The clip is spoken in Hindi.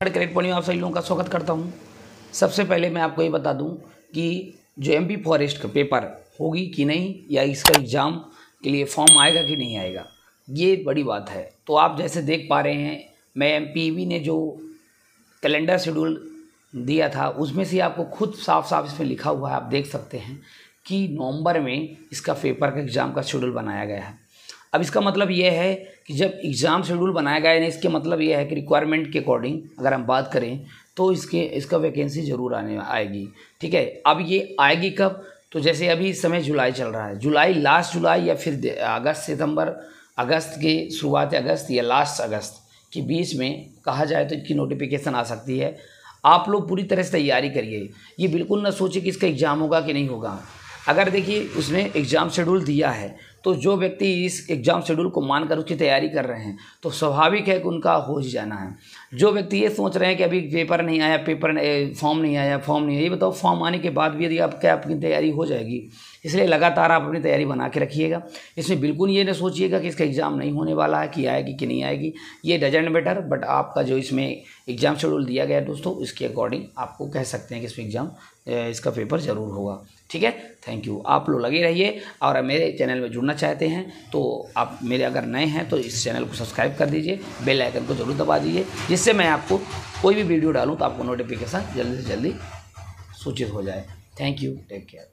क्रेडिट पॉइंट में आप सभी लोगों का स्वागत करता हूँ। सबसे पहले मैं आपको ये बता दूँ कि जो एम पी फॉरेस्ट का पेपर होगी कि नहीं, या इसका एग्ज़ाम के लिए फॉर्म आएगा कि नहीं आएगा, ये बड़ी बात है। तो आप जैसे देख पा रहे हैं, मैं एम पी ने जो कैलेंडर शेड्यूल दिया था, उसमें से आपको खुद साफ़ साफ़ इसमें लिखा हुआ है, आप देख सकते हैं कि नवंबर में इसका पेपर का एग्ज़ाम का शेड्यूल बनाया गया है। अब इसका मतलब यह है कि जब एग्ज़ाम शेड्यूल बनाया गया है, इसके मतलब ये है कि रिक्वायरमेंट के अकॉर्डिंग अगर हम बात करें तो इसके, इसका वैकेंसी ज़रूर आने, आएगी। ठीक है? अब ये आएगी कब? तो जैसे अभी समय जुलाई चल रहा है। जुलाई लास्ट जुलाई या फिर अगस्त, सितंबर, अगस्त की शुरुआत अगस्त या लास्ट अगस्त के बीच में कहा जाए तो इसकी नोटिफिकेशन आ सकती है। आप लोग पूरी तरह से तैयारी करिए। ये बिल्कुल ना सोचिए कि इसका एग्ज़ाम होगा कि नहीं होगा। अगर देखिए, उसने एग्ज़ाम शेड्यूल दिया है तो जो व्यक्ति इस एग्ज़ाम शेड्यूल को मानकर उसकी तैयारी कर रहे हैं तो स्वाभाविक है कि उनका हो ही जाना है। जो व्यक्ति ये सोच रहे हैं कि अभी पेपर नहीं आया पेपर फॉर्म नहीं आया फॉर्म नहीं आया, ये बताओ फॉर्म आने के बाद भी यदि आप, क्या आपकी तैयारी हो जाएगी? इसलिए लगातार आप अपनी तैयारी बना के रखिएगा। इसमें बिल्कुल ये ना सोचिएगा कि इसका एग्ज़ाम नहीं होने वाला है, कि आएगी कि नहीं आएगी। ये डजेंट बेटर बट आपका जो इसमें एग्ज़ाम शेड्यूल दिया गया है दोस्तों, इसके अकॉर्डिंग आपको कह सकते हैं कि इसमें एग्ज़ाम इसका पेपर ज़रूर होगा। ठीक है? थैंक यू आप लोग लगे रहिए और मेरे चैनल में जुड़ना चाहते हैं तो आप मेरे अगर नए हैं तो इस चैनल को सब्सक्राइब कर दीजिए, बेल आइकन को ज़रूर दबा दीजिए, जिससे मैं आपको कोई भी वीडियो डालूँ तो आपको नोटिफिकेशन जल्दी से जल्दी सूचित हो जाए। Thank you take care